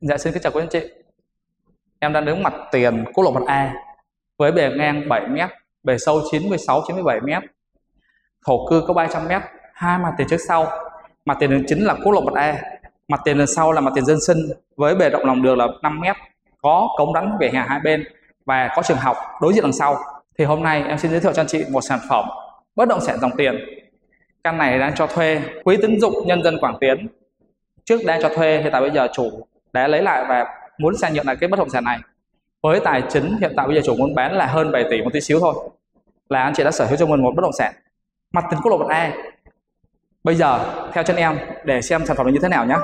Dạ xin kính chào quý anh chị. Em đang đứng mặt tiền quốc lộ 1A với bề ngang 7 m, bề sâu 96 97 m. Thổ cư có 300 m, hai mặt tiền trước sau. Mặt tiền đường chính là quốc lộ 1A, mặt tiền đường sau là mặt tiền dân sinh với bề rộng lòng đường là 5 m, có cống rãnh vỉa hè hai bên và có trường học đối diện đằng sau. Thì hôm nay em xin giới thiệu cho anh chị một sản phẩm bất động sản dòng tiền. Căn này đang cho thuê quỹ tín dụng nhân dân Quảng Tiến. Trước đang cho thuê thì tại bây giờ chủ đã lấy lại và muốn sang nhượng lại cái bất động sản này. Với tài chính hiện tại bây giờ chủ muốn bán là hơn 7 tỷ một tí xíu thôi. Là anh chị đã sở hữu cho mình một bất động sản. Mặt tiền quốc lộ 1A bây giờ, theo chân em, để xem sản phẩm này như thế nào nhé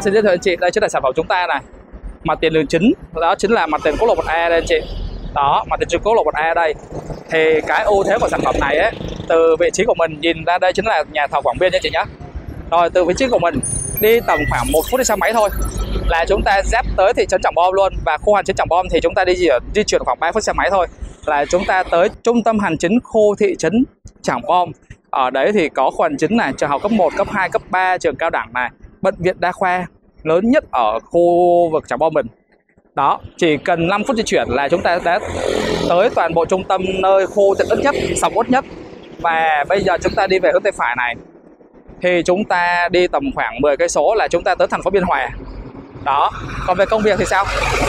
em xin giới thiệu anh chị đây chính là sản phẩm chúng ta này. Mặt tiền đường chính đó chính là mặt tiền quốc lộ 1A đây anh chị. Đó mặt tiền quốc lộ 1A đây. Thì cái ưu thế của sản phẩm này ấy từ vị trí của mình nhìn ra đây chính là nhà thầu Quảng Biên nha chị nhé rồi từ vị trí của mình đi tầm khoảng một phút đi xe máy thôi là chúng ta dép tới thị trấn Trảng Bom luôn. Và khu hành chính Trảng Bom thì chúng ta đi di, di chuyển khoảng 3 phút xe máy thôi là chúng ta tới trung tâm hành chính khu thị trấn Trảng Bom. Ở đấy thì có khu hành chính này trường học cấp 1, cấp 2, cấp 3 trường cao đẳng này bệnh viện đa khoa lớn nhất ở khu vực Trà Bom mình. Đó, chỉ cần 5 phút di chuyển là chúng ta đã tới toàn bộ trung tâm nơi khu tiện ích nhất sầm uất nhất. Và bây giờ chúng ta đi về hướng tay phải này. Thì chúng ta đi tầm khoảng 10 cây số là chúng ta tới thành phố Biên Hòa. Đó, còn về công việc thì sao?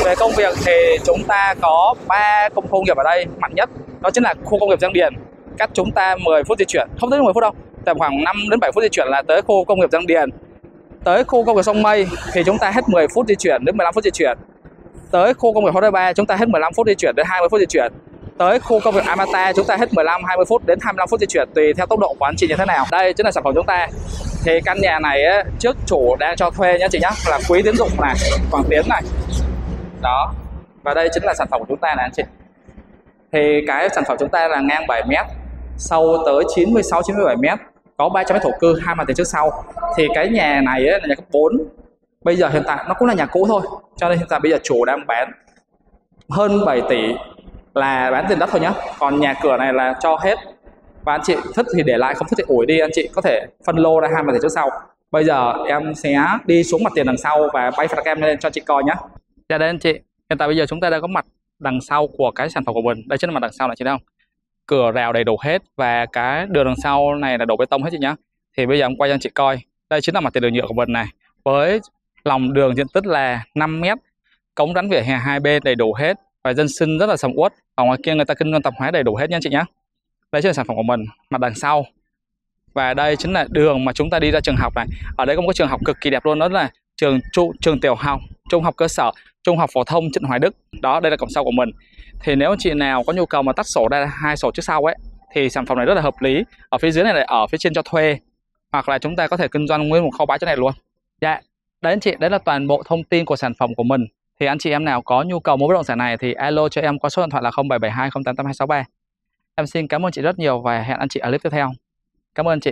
Về công việc thì chúng ta có ba công công nghiệp ở đây mạnh nhất. Đó chính là khu công nghiệp Giang Điền. Cách chúng ta 10 phút di chuyển, không tới 10 phút đâu, tầm khoảng 5 đến 7 phút di chuyển là tới khu công nghiệp Giang Điền tới khu công nghiệp sông Mây thì chúng ta hết 10 phút di chuyển đến 15 phút di chuyển. Tới khu công nghiệp Hồ Đại Ba chúng ta hết 15 phút di chuyển đến 20 phút di chuyển. Tới khu công nghiệp Amata chúng ta hết 15 20 phút đến 25 phút di chuyển tùy theo tốc độ của anh chị như thế nào. Đây chính là sản phẩm chúng ta. Thì căn nhà này ấy, trước chủ đang cho thuê nhé chị nhé là quý tiến dụng này Quảng Tiến này. Đó và đây chính là sản phẩm của chúng ta này anh chị. Thì cái sản phẩm chúng ta là ngang 7 mét sâu tới 96 97 mét có 300 mét thổ cư hai mặt tiền trước sau. Thì cái nhà này ấy, là nhà cấp 4 bây giờ hiện tại nó cũng là nhà cũ thôi. Cho nên hiện tại bây giờ chủ đang bán hơn 7 tỷ là bán tiền đất thôi nhá. Còn nhà cửa này là cho hết. Và anh chị thích thì để lại không thích thì ủi đi. Anh chị có thể phân lô ra hai mặt tiền trước sau. Bây giờ em sẽ đi xuống mặt tiền đằng sau và bay phạt em lên cho chị coi nhé dạ đây anh chị. Hiện tại bây giờ chúng ta đang có mặt đằng sau của cái sản phẩm của mình. Đây chính là mặt đằng sau này chị thấy không? Cửa rào đầy đủ hết và cái đường đằng sau này là đổ bê tông hết chị nhá. Thì bây giờ em quay cho anh chị coi. Đây chính là mặt tiền đường nhựa của mình này. Với lòng đường diện tích là 5 mét, cống rãnh vỉa hè hai bên đầy đủ hết và dân sinh rất là sầm uất. Ở ngoài kia người ta kinh doanh tạp hóa đầy đủ hết nha chị nhé đây chính là sản phẩm của mình, mặt đằng sau. Và đây chính là đường mà chúng ta đi ra trường học này. Ở đây có một cái trường học cực kỳ đẹp luôn, đó là trường trụ, trường tiểu học, trung học cơ sở, trung học phổ thông Trịnh Hoài Đức. Đó, đây là cổng sau của mình thì nếu chị nào có nhu cầu mà tắt sổ ra hai sổ trước sau ấy, thì sản phẩm này rất là hợp lý. Ở phía dưới này là ở phía trên cho thuê. Hoặc là chúng ta có thể kinh doanh nguyên một kho bãi chỗ này luôn. Dạ đấy anh chị, đấy là toàn bộ thông tin của sản phẩm của mình. Thì anh chị em nào có nhu cầu mua bất động sản này thì alo cho em qua số điện thoại là 0772 088263 em xin cảm ơn chị rất nhiều và hẹn anh chị ở clip tiếp theo. Cảm ơn chị.